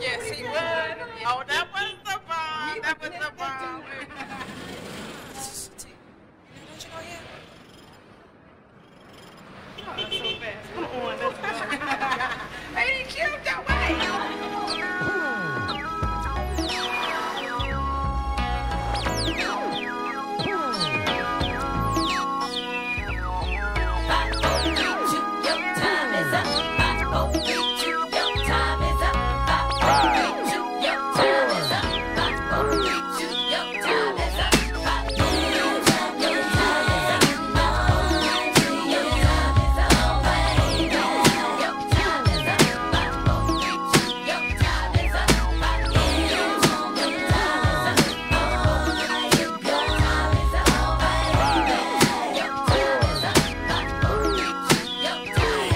Yes, he would. Oh, that was the bomb. That was the bomb. Did you know?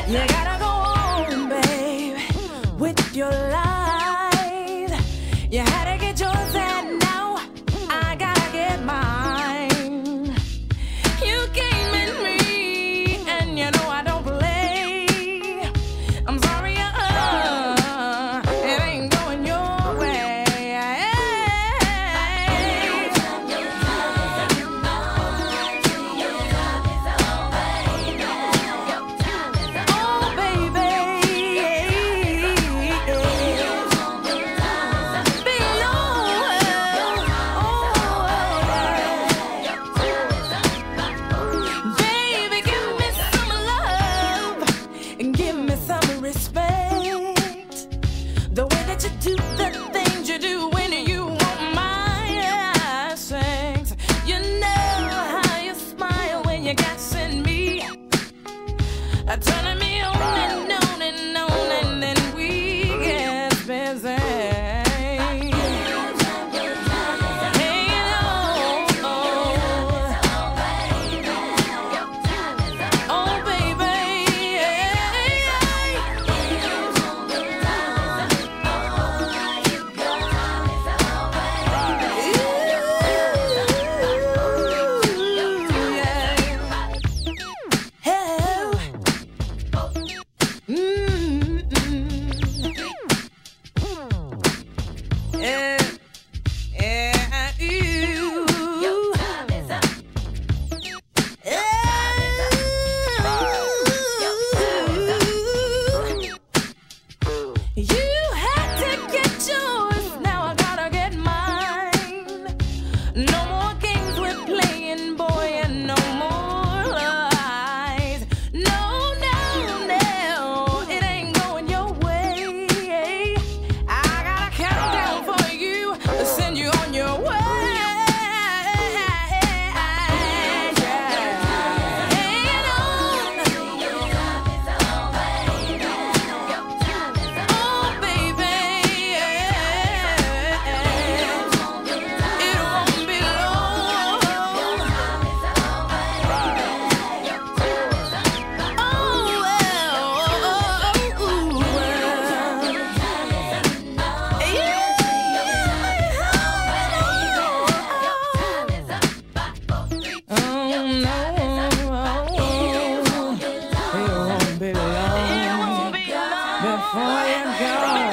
You gotta go on, babe, with your life. No more. I am God.